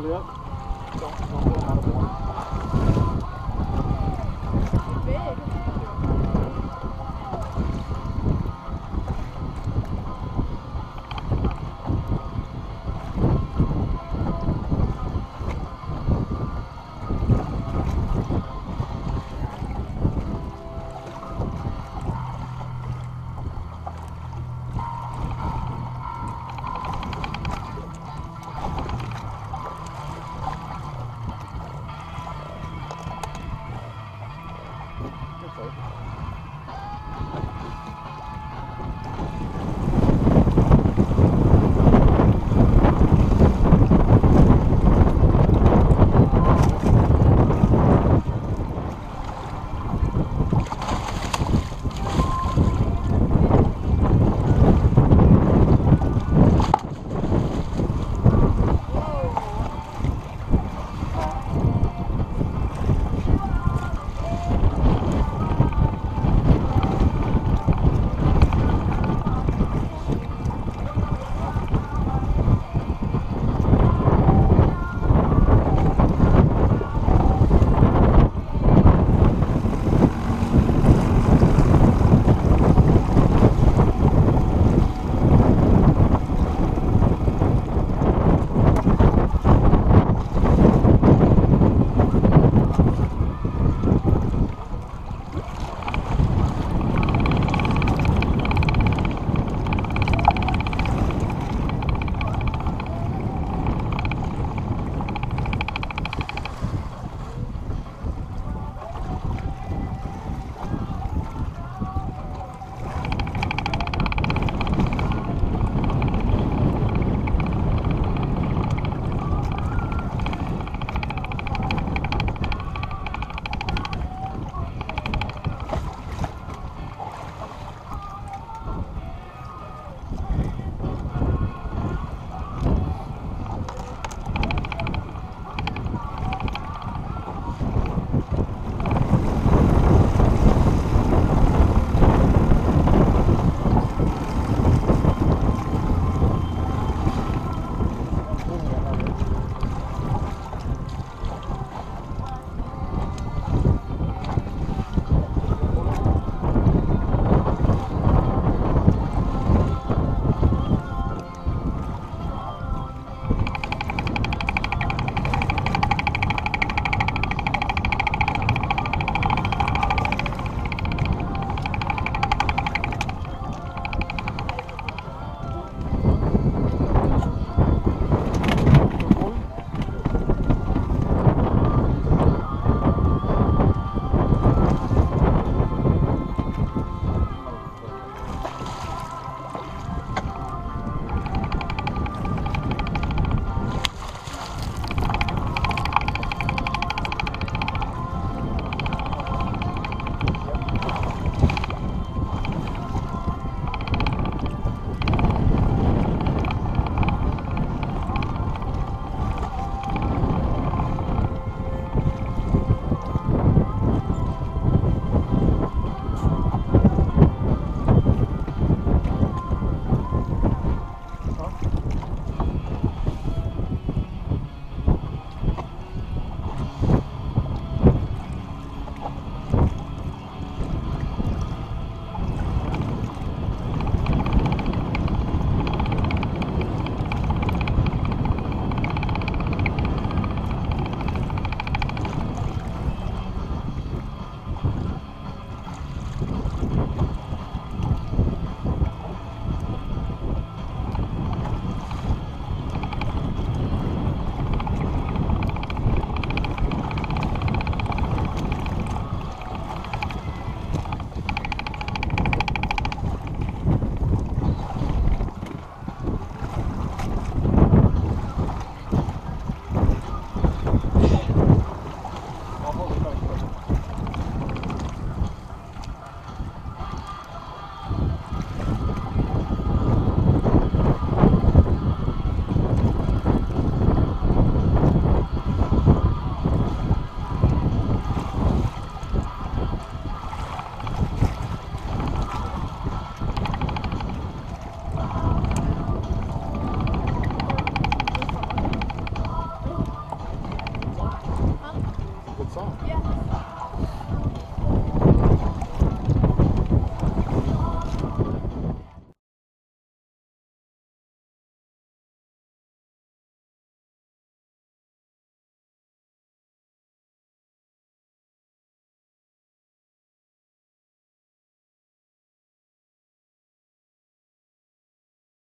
carefully up. Don't, don't get out of water. It's big.